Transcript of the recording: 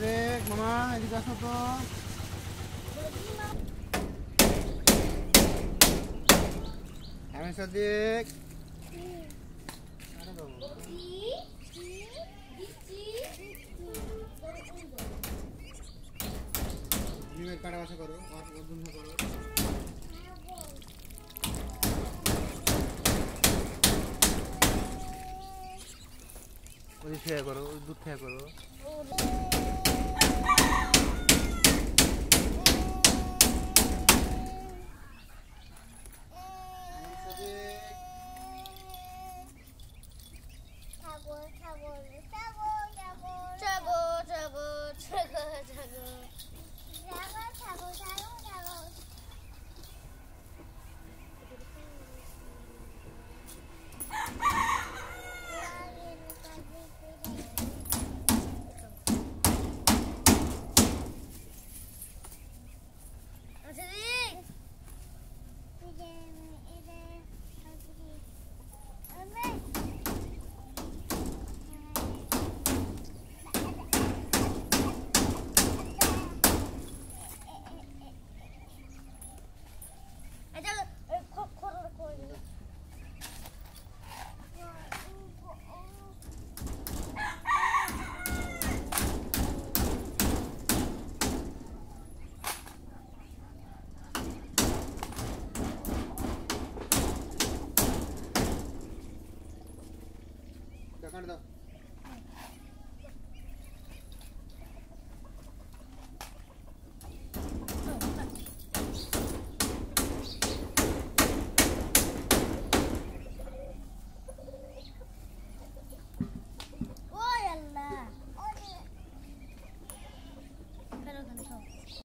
আরে, মামা, এদিকে আসো তো। আমি সাদিক কাটা বাসা করো করো। ওই খেয়া করো দুধ খেয়া করো। 我看过，你过。turn it up.